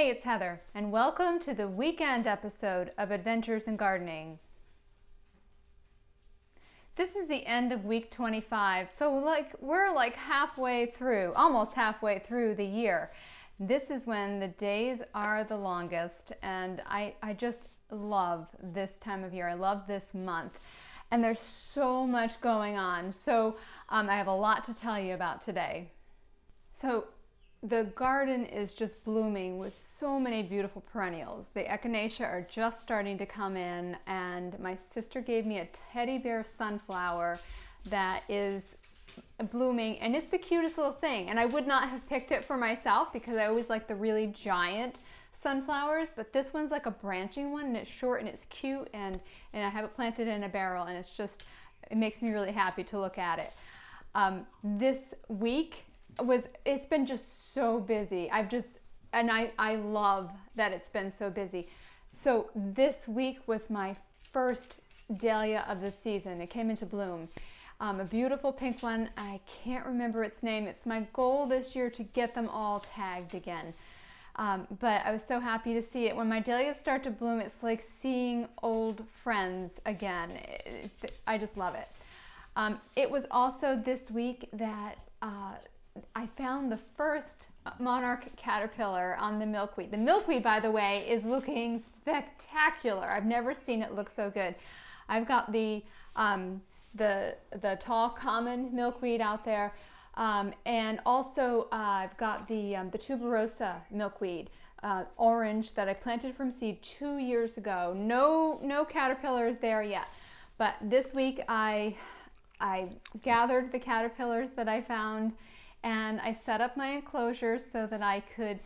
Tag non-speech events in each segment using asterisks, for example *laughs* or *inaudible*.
Hey, it's Heather, and welcome to the weekend episode of Adventures in Gardening. This is the end of week 25, so like we're like halfway through, almost halfway through the year. This is when the days are the longest, and I, I just love this time of year. I love this month, and there's so much going on. So um, I have a lot to tell you about today. So the garden is just blooming with so many beautiful perennials. The echinacea are just starting to come in, and my sister gave me a teddy bear sunflower that is blooming, and it's the cutest little thing. And I would not have picked it for myself because I always like the really giant sunflowers, but this one's like a branching one, and it's short and it's cute, and and I have it planted in a barrel, and it's just it makes me really happy to look at it. Um, this week was it's been just so busy. I've just and I I love that it's been so busy. So this week was my first dahlia of the season. It came into bloom. Um, a beautiful pink one. I can't remember its name. It's my goal this year to get them all tagged again. Um, but I was so happy to see it. When my dahlias start to bloom, it's like seeing old friends again. It, it, I just love it. Um, it was also this week that uh, I found the first monarch caterpillar on the milkweed. The milkweed, by the way, is looking spectacular. I've never seen it look so good. I've got the um, the the tall common milkweed out there, um, and also uh, I've got the um, the tuberosa milkweed. Uh, orange that I planted from seed two years ago. No, no caterpillars there yet, but this week I I gathered the caterpillars that I found and I set up my enclosures so that I could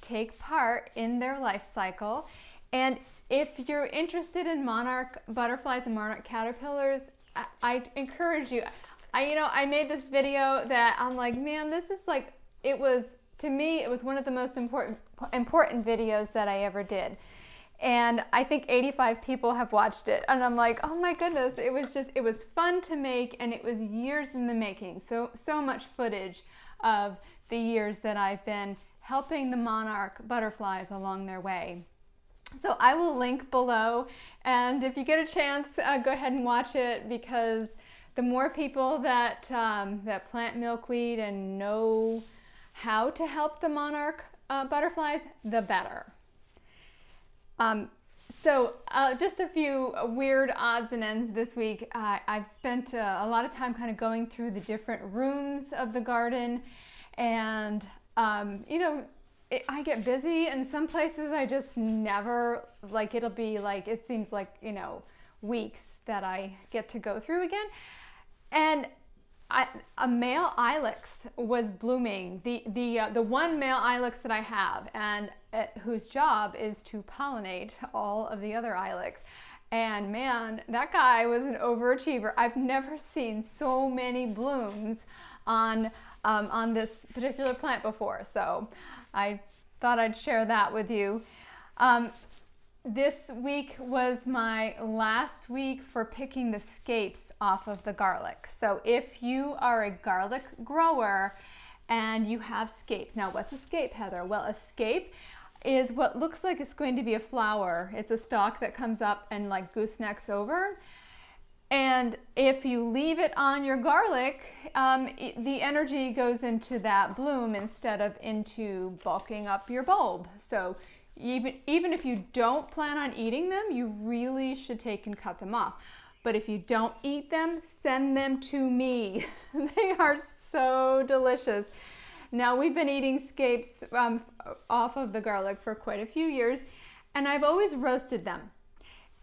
take part in their life cycle. And if you're interested in monarch butterflies and monarch caterpillars, I, I encourage you. I, you know, I made this video that I'm like, man, this is like, it was, to me, it was one of the most important, important videos that I ever did and I think 85 people have watched it. And I'm like, oh my goodness, it was just, it was fun to make and it was years in the making. So, so much footage of the years that I've been helping the monarch butterflies along their way. So I will link below, and if you get a chance, uh, go ahead and watch it because the more people that um, that plant milkweed and know how to help the monarch uh, butterflies, the better. Um, so, uh, just a few weird odds and ends this week. Uh, I've spent uh, a lot of time kind of going through the different rooms of the garden, and um, you know, it, I get busy, and some places I just never like. It'll be like it seems like you know weeks that I get to go through again, and I, a male ilex was blooming. The the uh, the one male ilex that I have, and uh, whose job is to pollinate all of the other ilex. And man, that guy was an overachiever. I've never seen so many blooms on um, on this particular plant before. So I thought I'd share that with you. Um, this week was my last week for picking the scapes off of the garlic. So if you are a garlic grower and you have scapes, now what's a scape, Heather? Well, a scape is what looks like it's going to be a flower. It's a stalk that comes up and like goosenecks over. And if you leave it on your garlic, um, it, the energy goes into that bloom instead of into bulking up your bulb. So even, even if you don't plan on eating them, you really should take and cut them off. But if you don't eat them, send them to me. *laughs* they are so delicious. Now, we've been eating scapes um, off of the garlic for quite a few years, and I've always roasted them.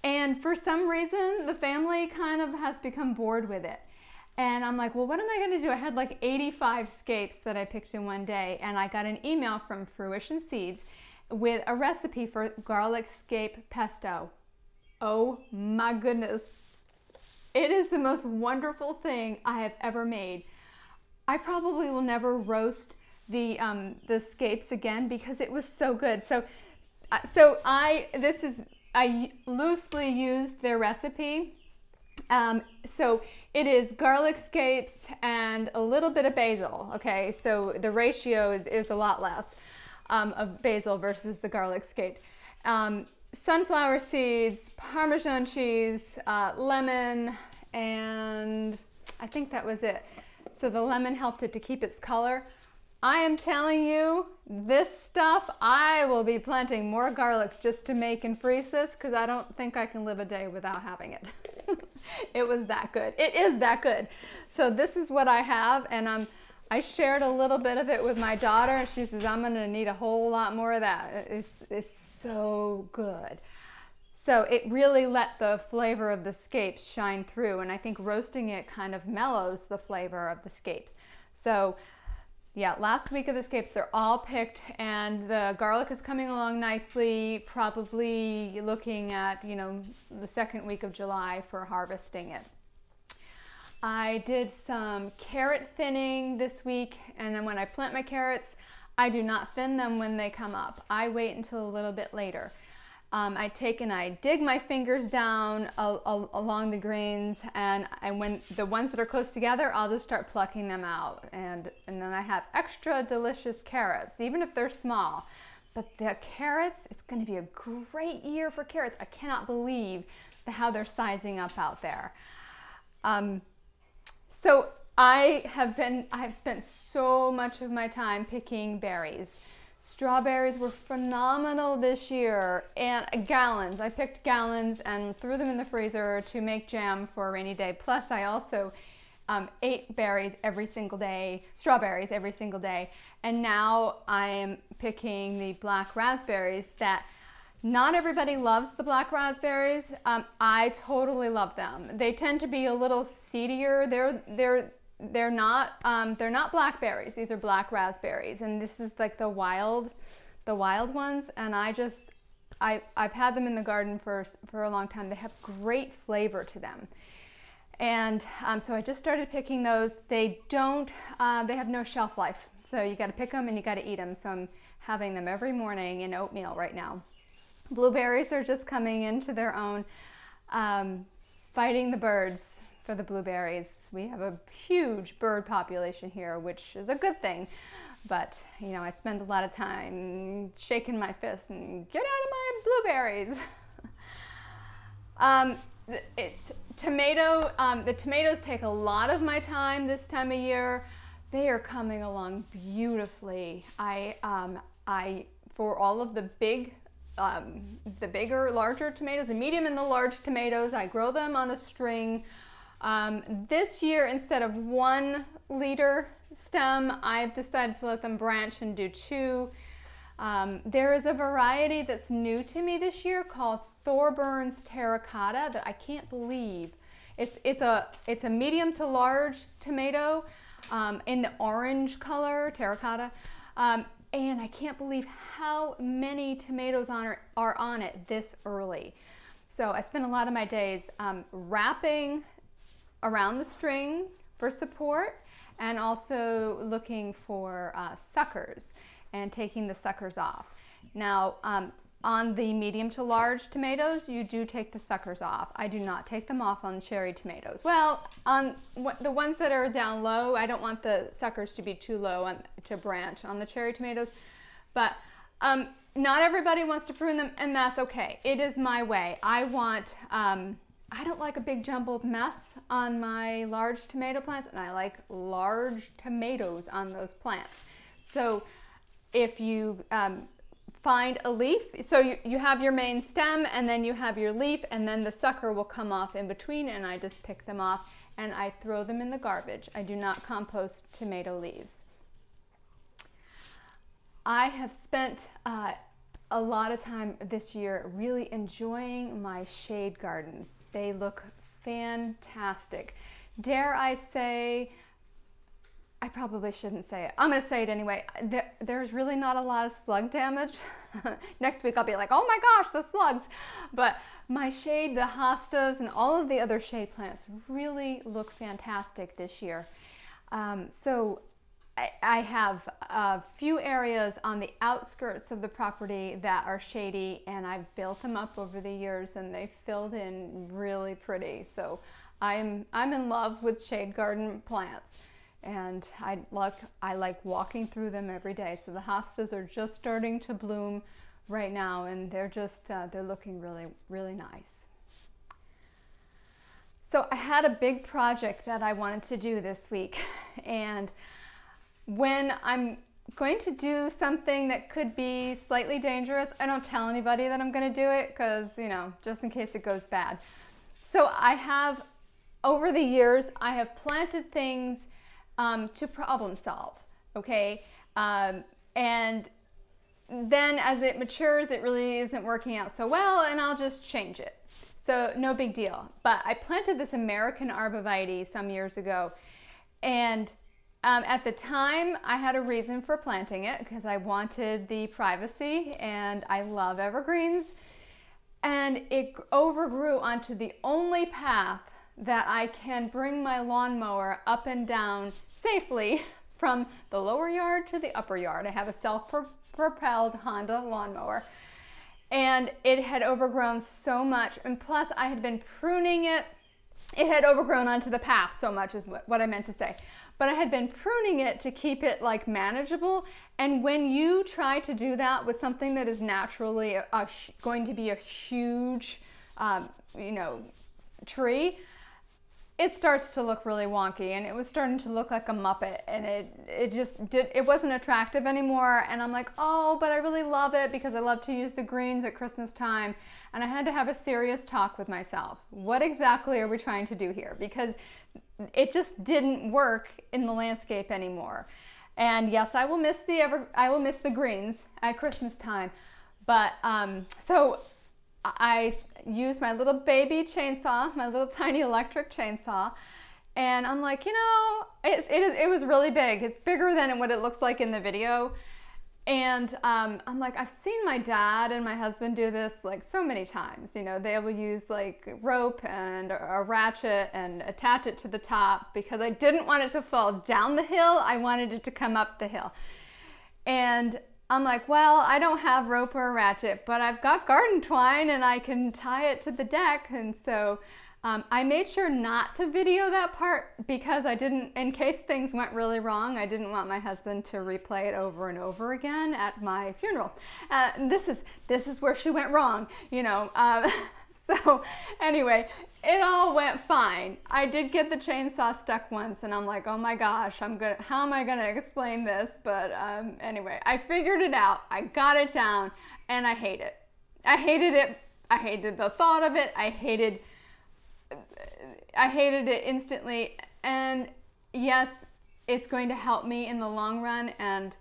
And for some reason, the family kind of has become bored with it. And I'm like, well, what am I going to do? I had like 85 scapes that I picked in one day, and I got an email from Fruition Seeds with a recipe for garlic scape pesto. Oh my goodness. It is the most wonderful thing I have ever made. I probably will never roast the um, the scapes again because it was so good. So uh, so I this is I loosely used their recipe. Um, so it is garlic scapes and a little bit of basil. Okay, so the ratio is, is a lot less. Um, of basil versus the garlic scape. Um, sunflower seeds, Parmesan cheese, uh, lemon, and I think that was it. So the lemon helped it to keep its color. I am telling you, this stuff, I will be planting more garlic just to make and freeze this because I don't think I can live a day without having it. *laughs* it was that good. It is that good. So this is what I have and I'm I shared a little bit of it with my daughter and she says I'm going to need a whole lot more of that. It's it's so good. So it really let the flavor of the scapes shine through and I think roasting it kind of mellows the flavor of the scapes. So yeah, last week of the scapes, they're all picked and the garlic is coming along nicely, probably looking at, you know, the second week of July for harvesting it. I did some carrot thinning this week and then when I plant my carrots, I do not thin them when they come up. I wait until a little bit later. Um, I take and I dig my fingers down a, a, along the greens and, and when the ones that are close together, I'll just start plucking them out. And, and then I have extra delicious carrots, even if they're small. But the carrots, it's gonna be a great year for carrots. I cannot believe the, how they're sizing up out there. Um, so I have been, I have spent so much of my time picking berries. Strawberries were phenomenal this year and gallons. I picked gallons and threw them in the freezer to make jam for a rainy day. Plus, I also um, ate berries every single day, strawberries every single day. And now I am picking the black raspberries that not everybody loves the black raspberries. Um, I totally love them. They tend to be a little seedier. They're, they're, they're not um, they're not blackberries. These are black raspberries, and this is like the wild, the wild ones. And I just I I've had them in the garden for for a long time. They have great flavor to them, and um, so I just started picking those. They don't uh, they have no shelf life, so you got to pick them and you got to eat them. So I'm having them every morning in oatmeal right now. Blueberries are just coming into their own, um, fighting the birds for the blueberries. We have a huge bird population here, which is a good thing. But, you know, I spend a lot of time shaking my fist and get out of my blueberries. *laughs* um, it's tomato, um, the tomatoes take a lot of my time this time of year. They are coming along beautifully. I, um, I, for all of the big um, the bigger, larger tomatoes, the medium and the large tomatoes. I grow them on a string um, this year, instead of one leader stem, I've decided to let them branch and do two. Um, there is a variety that's new to me this year called Thorburns terracotta that I can't believe. It's, it's, a, it's a medium to large tomato um, in the orange color, terracotta. Um, and I can't believe how many tomatoes on are, are on it this early. So I spend a lot of my days um, wrapping around the string for support and also looking for uh, suckers and taking the suckers off. Now, um, on the medium to large tomatoes, you do take the suckers off. I do not take them off on cherry tomatoes. Well, on the ones that are down low, I don't want the suckers to be too low on, to branch on the cherry tomatoes, but um, not everybody wants to prune them, and that's okay. It is my way. I want um, I don't like a big jumbled mess on my large tomato plants and I like large tomatoes on those plants. So if you um, find a leaf, so you, you have your main stem and then you have your leaf and then the sucker will come off in between and I just pick them off and I throw them in the garbage. I do not compost tomato leaves. I have spent uh, a lot of time this year really enjoying my shade gardens. They look fantastic. Dare I say, I probably shouldn't say it. I'm going to say it anyway. There, there's really not a lot of slug damage. *laughs* Next week I'll be like, oh my gosh, the slugs. But my shade, the hostas, and all of the other shade plants really look fantastic this year. Um, so I, have a few areas on the outskirts of the property that are shady and I've built them up over the years and they filled in really pretty. So I'm, I'm in love with shade garden plants and I like I like walking through them every day. So the hostas are just starting to bloom right now, and they're just uh, they're looking really really nice. So I had a big project that I wanted to do this week, *laughs* and when I'm going to do something that could be slightly dangerous, I don't tell anybody that I'm going to do it because you know just in case it goes bad. So I have over the years I have planted things um, to problem solve, okay? Um, and then as it matures, it really isn't working out so well, and I'll just change it. So, no big deal. But I planted this American arborvitae some years ago, and um, at the time, I had a reason for planting it because I wanted the privacy and I love evergreens. And it overgrew onto the only path that I can bring my lawnmower up and down safely *laughs* from the lower yard to the upper yard. I have a self propelled Honda lawnmower. And it had overgrown so much. And plus, I had been pruning it. It had overgrown onto the path so much, is what I meant to say. But I had been pruning it to keep it like manageable. And when you try to do that with something that is naturally a, a, going to be a huge, um, you know, tree, it starts to look really wonky and it was starting to look like a muppet and it it just did it wasn't attractive anymore and I'm like oh but I really love it because I love to use the greens at Christmas time and I had to have a serious talk with myself. What exactly are we trying to do here? Because it just didn't work in the landscape anymore. And yes I will miss the ever I will miss the greens at Christmas time but um, so I used my little baby chainsaw, my little tiny electric chainsaw, and I'm like, you know, it, it, is, it was really big. It's bigger than what it looks like in the video. And um, I'm like, I've seen my dad and my husband do this like so many times. You know, they will use like rope and a ratchet and attach it to the top because I didn't want it to fall down the hill. I wanted it to come up the hill. And I'm like, well, I don't have rope or a ratchet, but I've got garden twine and I can tie it to the deck. And so um, I made sure not to video that part because I didn't, in case things went really wrong, I didn't want my husband to replay it over and over again at my funeral. Uh, this is this is where she went wrong, you know. Um, *laughs* *laughs* so anyway, it all went fine. I did get the chainsaw stuck once, and I'm like, oh my gosh, I'm gonna, how am I gonna explain this? But um, anyway, I figured it out. I got it down, and I hate it. I hated it. I hated the thought of it. I hated, I hated it instantly. And yes, it's going to help me in the long run. And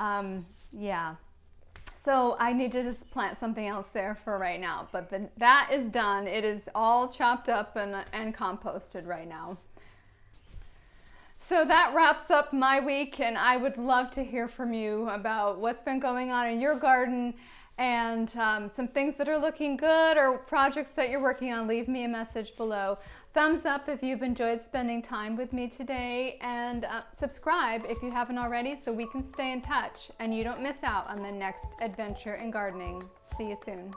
um, yeah. So I need to just plant something else there for right now. But the, that is done. It is all chopped up and, and composted right now. So that wraps up my week, and I would love to hear from you about what's been going on in your garden and um, some things that are looking good or projects that you're working on. Leave me a message below. Thumbs up if you've enjoyed spending time with me today, and uh, subscribe if you haven't already so we can stay in touch and you don't miss out on the next adventure in gardening. See you soon.